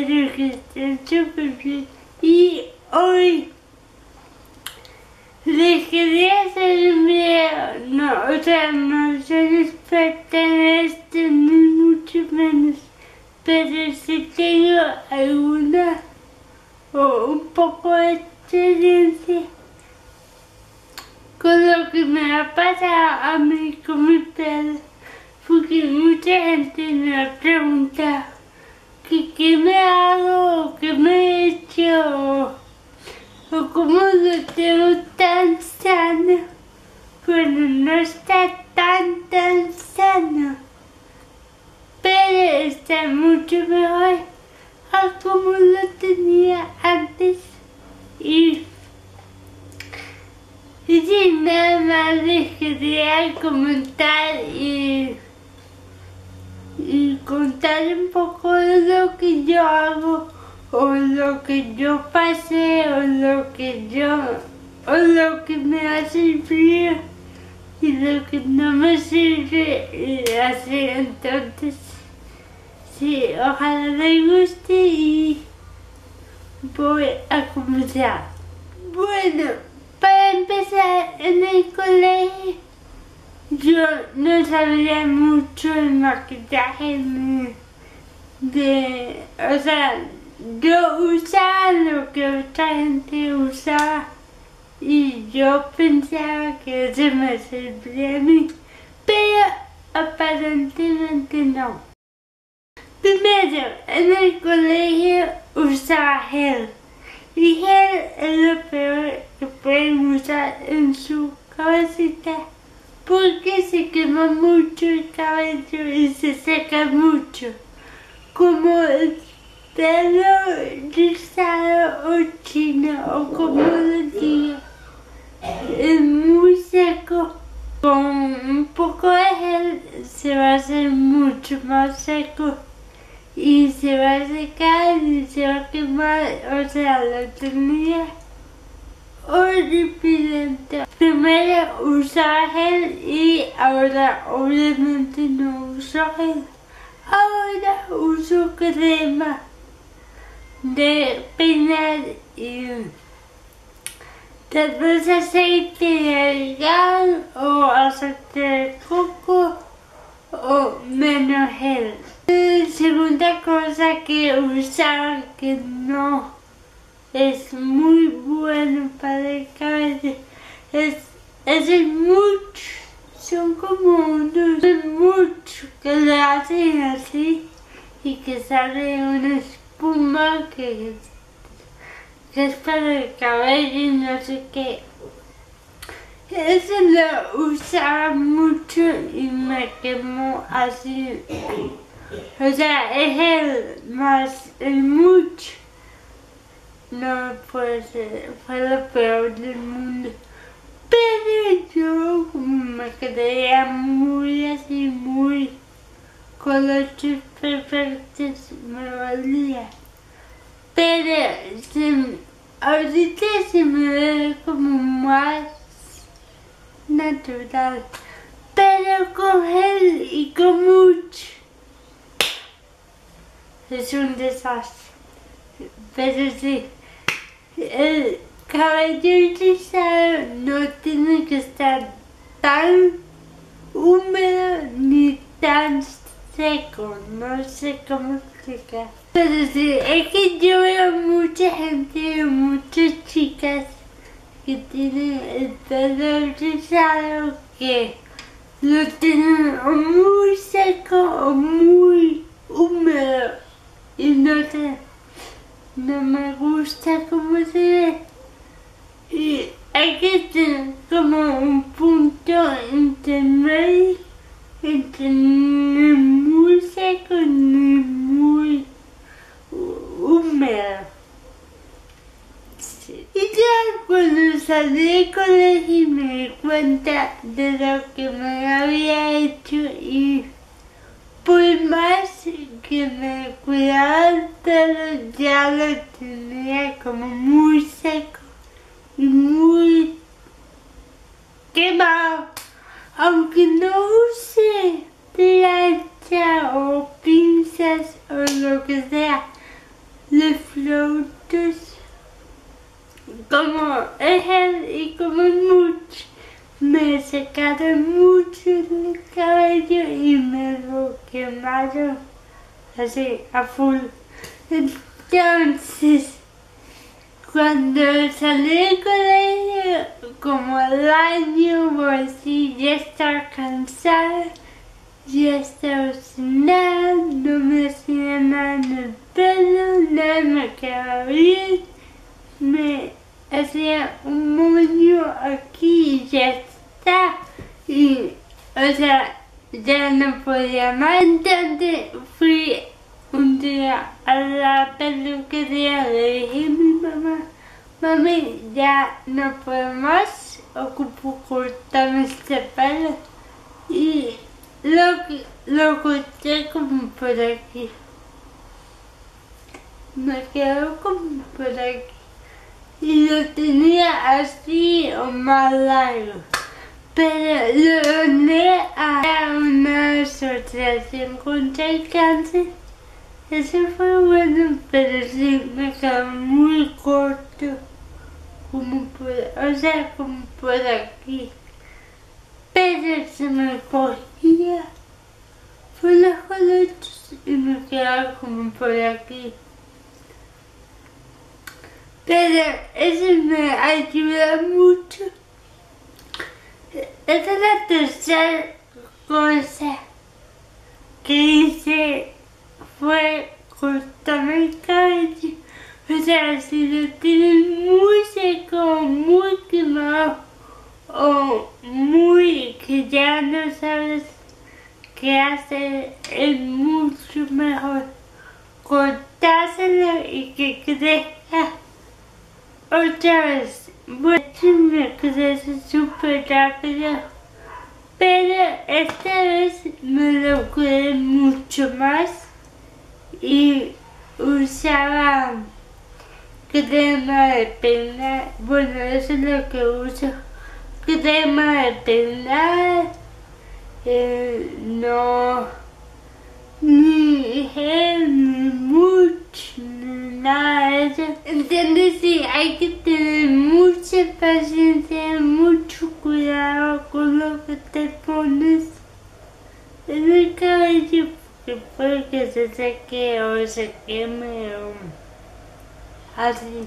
espero que estén súper bien. Y hoy les quería hacer un video, no, o sea, no soy experta en esto, ni mucho menos, pero sí tengo alguna o un poco de experiencia con lo que me ha pasado a mí con mi porque mucha gente me ha preguntado qué me hago, qué me he hecho, o cómo lo tengo tan sano. Bueno, no está tan tan sano, pero está mucho mejor como lo tenía antes. Y, y sin nada más les quería comentar y contar un poco de lo que yo hago o lo que yo pasé o lo que yo o lo que me ha servido y lo que no me sirve así entonces sí ojalá les guste y voy a comenzar. Bueno para empezar en el colegio yo no sabía mucho el maquillaje de, o sea, yo usaba lo que otra gente usaba y yo pensaba que eso me servía a mí, pero aparentemente no. Primero, en el colegio usaba gel y gel es lo peor que pueden usar en su cabecita porque se quema mucho el cabello y se seca mucho, como el pelo rizado o chino o como lo diga. Es muy seco, con un poco de gel se va a hacer mucho más seco. Y se va a secar y se va a quemar, o sea, lo tenía horripilante. Primero usaba gel y ahora obviamente no uso gel. Ahora uso crema de peinar y tal vez aceite de algán o aceite de coco o menos gel. La segunda cosa que usaba que no es muy bueno para el cabello. Es, es el mucho, son como unos mucho que le hacen así y que sale una espuma que, es para el cabello y no sé qué. Ese lo usaba mucho y me quemó así. O sea, es el más, el mucho no puede ser, fue lo peor del mundo. Pero yo me quedé muy así, muy con los perfectos, me valía. Pero se, ahorita se ve como más natural. Pero con él y con mucho es un desastre. Pero sí el cabello rizado no tiene que estar tan húmedo ni tan seco, no sé cómo explicar. Pero sí, es que yo veo mucha gente, muchas chicas que tienen el pelo rizado que lo tienen muy seco o muy húmedo y no sé no me gusta cómo se ve. Y hay que tener como un punto entre medio, entre ni muy seco ni muy húmedo. Y ya del colegio me di cuenta de lo que me había hecho y por más que me cuidaba ya lo tenía como muy seco y muy quemado. Aunque no use plancha o pinzas o lo que sea, como él y como mucho, me secaron mucho el cabello y me lo quemaron así a full. Entonces, cuando salí del colegio, como al año o así, ya estaba cansada, ya estaba sin nada, no me hacía nada en el pelo, nada me quedaba bien, me hacía un moño aquí y ya está. Y, o sea, ya no podía más. Entonces fui un día a la peluquería, le dije a mi mamá, mami, ya no puedo más, ocupo cortarme este pelo. Y lo, lo corté como por aquí. Me quedó como por aquí. Y lo tenía así o más largo. Pero lo doné a una asociación contra el cáncer ese fue bueno, pero sí me quedó muy corto. Como por, o sea, como por aquí. Pero se me cogía por los colochos y me quedaba como por aquí. Pero eso me ayuda mucho. Esa es la tercera cosa que hice fue cortarme el cabello. O sea, si lo tienes muy seco, muy quemado o muy que ya no sabes qué hacer, es mucho mejor cortárselo y que crezca otra vez. Bueno, me crece súper rápido, pero esta vez me lo cuidé mucho más y usaba crema de peinar, bueno eso es lo que uso, crema de peinar, eh, no, ni gel, ni mucho, eso. ¿Entiendes? Sí, hay que tener mucha paciencia, mucho cuidado con lo que te pones en el cabello que puede que se seque o se queme o así.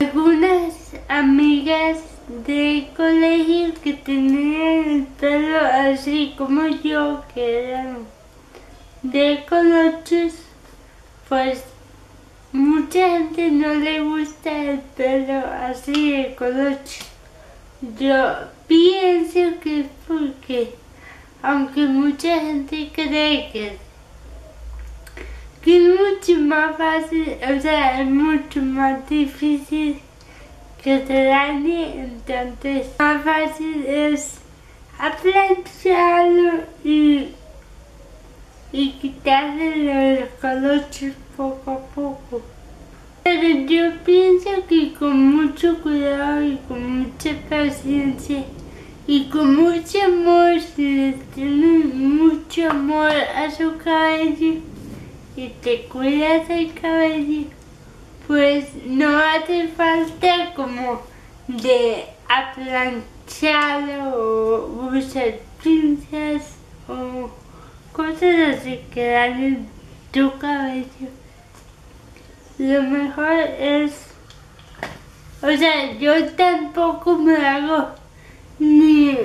Algunas amigas de colegio que tenían el pelo así como yo, que eran de colochos, pues mucha gente no le gusta el pelo así de colocho. Yo pienso que es porque, aunque mucha gente cree que es mucho más fácil, o sea, es mucho más difícil que te dañe, entonces más fácil es aplancharlo y, y quitarle los colochos poco a poco. Pero yo pienso que con mucho cuidado y con mucha paciencia y con mucho amor, si le tienen mucho amor a su cabello, y te cuidas el cabello, pues no hace falta como de aplancharlo o usar pinzas o cosas así que dan en tu cabello. Lo mejor es, o sea, yo tampoco me hago ni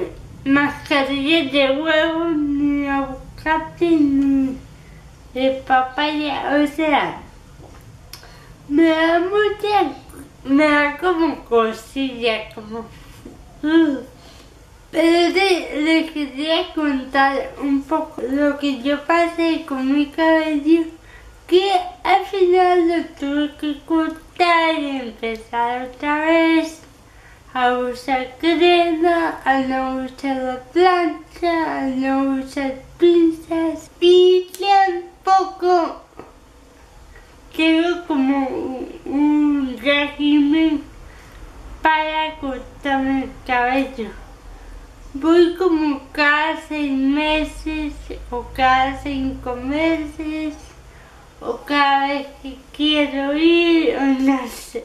mascarillas de huevo, ni aguacate, ni de papaya, o sea, me da mucha, me da como cosilla, como... Uh. Pero le quería contar un poco lo que yo pasé con mi cabello, que al final lo tuve que cortar y empezar otra vez. A usar crema, a no usar la plancha, a no usar pinzas y tampoco. Quiero como un régimen para cortarme el cabello. Voy como cada seis meses o cada cinco meses o cada vez que quiero ir o no sé.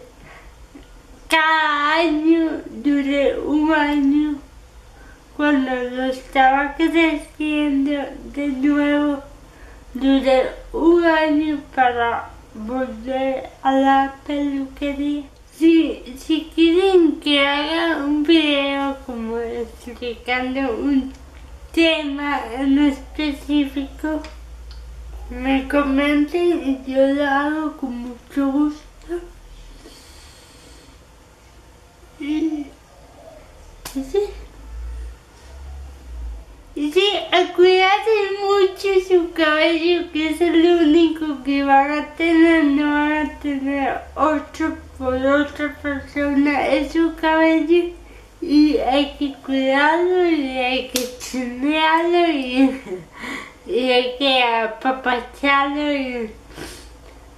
Cada año duré un año cuando lo estaba creciendo de nuevo duré un año para volver a la peluquería. Si, si quieren que haga un video como explicando un tema en específico me comenten y yo lo hago con mucho gusto. Y, sí. Y sí, cuidarse mucho su cabello, que es el único que van a tener, no van a tener otro por otra persona en su cabello. Y hay que cuidarlo y hay que chunearlo y, que apapacharlo y,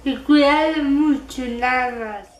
y cuidarlo mucho nada más.